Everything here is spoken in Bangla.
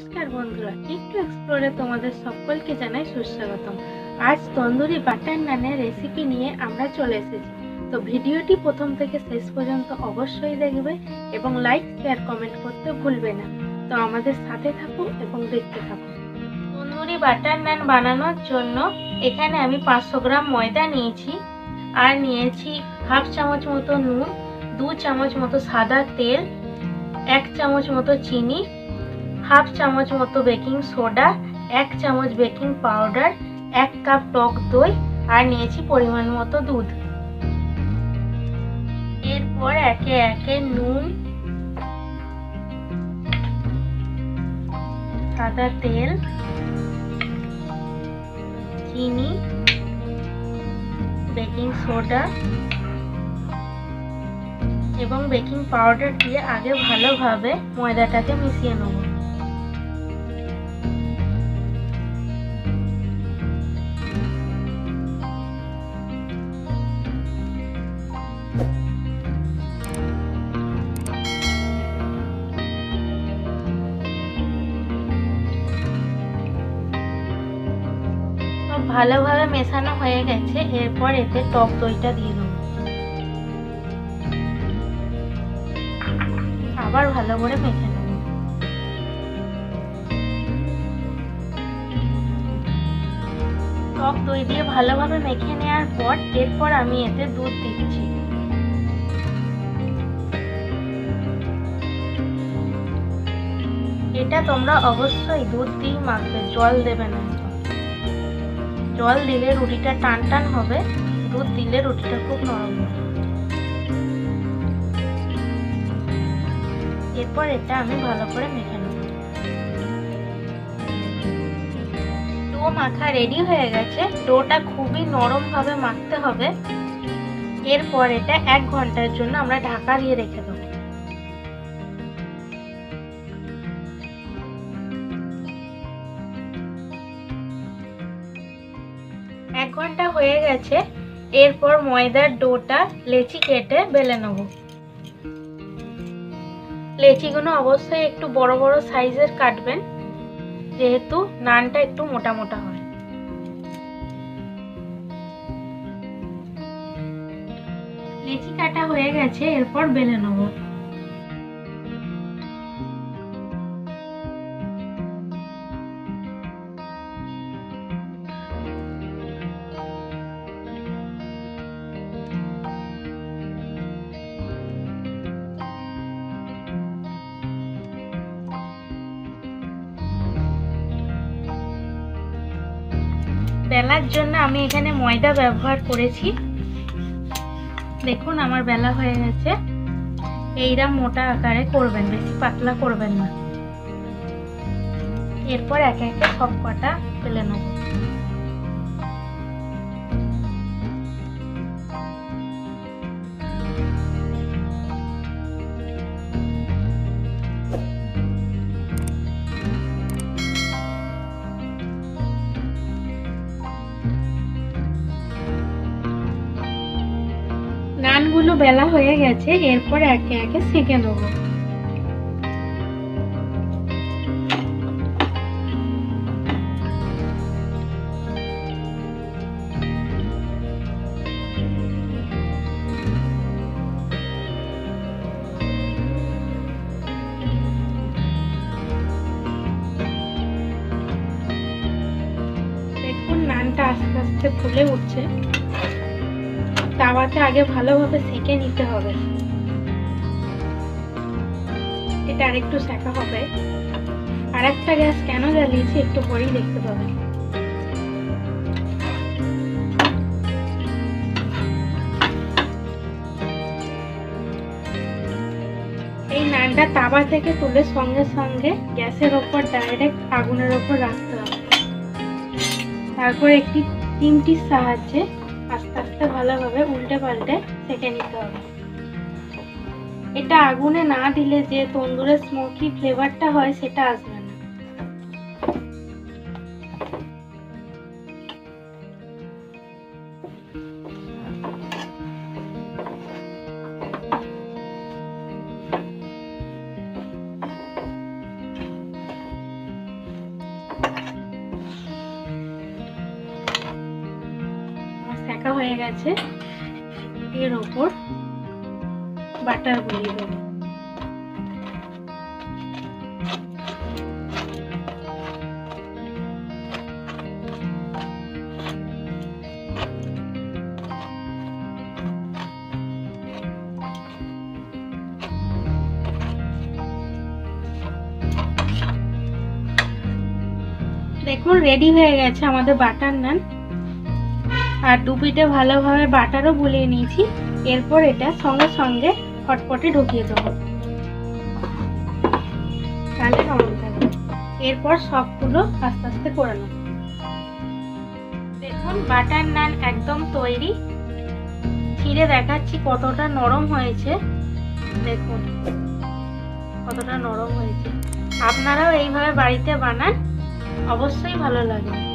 নমস্কার বন্ধুরা, একটু এক্সপ্লোরে তোমাদের সকলকে জানাই সুস্বাগতম। আজ তন্দুরি বাটার নানের রেসিপি নিয়ে আমরা চলে এসেছি। তো ভিডিওটি প্রথম থেকে শেষ পর্যন্ত অবশ্যই দেখবে এবং লাইক শেয়ার কমেন্ট করতে ভুলবে না। তো আমাদের সাথে থাকুন এবং দেখতে থাকুন। তন্দুরি বাটার নান বানানোর জন্য এখানে আমি পাঁচশো গ্রাম ময়দা নিয়েছি আর নিয়েছি হাফ চামচ মতো নুন, দু চামচ মতো সাদা তেল, এক চামচ মতো চিনি হাফ চামচ মতো বেকিং সোডা, এক চামচ বেকিং পাউডার, এক কাপ টক দই আর নিয়েছি পরিমাণ মতো দুধ। এরপর একে একে নুন, সাদা তেল, চিনি, বেকিং সোডা এবং বেকিং পাউডার দিয়ে আগে ভালোভাবে ময়দাটাকে মিশিয়ে নেব। ভালোভাবে মেশানো হয়ে গেছে, এরপর এতে টক দইটা দিয়ে দেবো। আবার ভালো করে মেখে টক দই দিয়ে ভালোভাবে মেখে নেওয়ার পর এরপর আমি এতে দুধ দিচ্ছি। এটা তোমরা অবশ্যই দুধ দিয়ে মাখবে, জল দেবে না। জল দিলে রুটিটা টান টান হবে। দুধ দিলে রুটিটা খুব নরম হবে। এরপর এটা আমি ভালো করে মেখে নেব। ডো মাখা রেডি হয়ে গেছে। ডোটা খুবই নরম ভাবে মাখতে হবে। এরপর এটা এক ঘণ্টার জন্য আমরা ঢাকা দিয়ে রেখে দেবো। এক ঘণ্টা হয়ে গেছে, এরপর ময়দার ডোটা লেচি কেটে বেলে নেব। লেচিগুলো অবশ্যই একটু বড় বড় সাইজের কাটবেন, যেহেতু নানটা একটু মোটা মোটা হয়। লেচি কাটা হয়ে গেছে, এরপর বেলে নেব। বেলার জন্য আমি এখানে ময়দা ব্যবহার করেছি। দেখুন, আমার বেলা হয়ে গেছে। এইরা মোটা আকারে করবেন, বেশি পাতলা করবেন না। এরপর একে একে সব কটা ফেলে নেব। বেলা হয়ে গেছে এরপর একে একে সেঁকে নেব। আস্তে আস্তে ফুলে উঠছে। তাওয়াতে আগে ভালোভাবে সেঁকে নিতে হবে। এটা আরেকটু সেঁকা হবে। আর একটা গ্যাস কেন জ্বালিয়েছি একটু পরেই দেখতে পাবেন এই নানটা তাওয়া থেকে তুলে সঙ্গে সঙ্গে গ্যাসের ওপর ডাইরেক্ট আগুনের ওপর রাখতে হবে। তারপর একটি চিমটির সাহায্যে আস্তে আস্তে ভালোভাবে উল্টে পাল্টে সেঁকে নিতে হবে। এটা আগুনে না দিলে যে তন্দুরের স্মোকি ফ্লেভারটা হয় সেটা আসবে না হয়ে গেছে। এর ওপর বাটার বুলিয়ে দেবো। দেখুন রেডি হয়ে গেছে আমাদের বাটার নান। আর ডুবিটে ভালোভাবে বাটারও বুলিয়ে নিয়েছি। এরপর এটা সঙ্গে সঙ্গে হটপটে ঢুকিয়ে দেবো। তাহলে থাকবে। এরপর সবগুলো আস্তে আস্তে করে নেব। দেখুন, বাটার নান একদম তৈরি। ছিঁড়ে দেখাচ্ছি কতটা নরম হয়েছে। দেখুন, কতটা নরম হয়েছে। আপনারাও এইভাবে বাড়িতে বানান, অবশ্যই ভালো লাগবে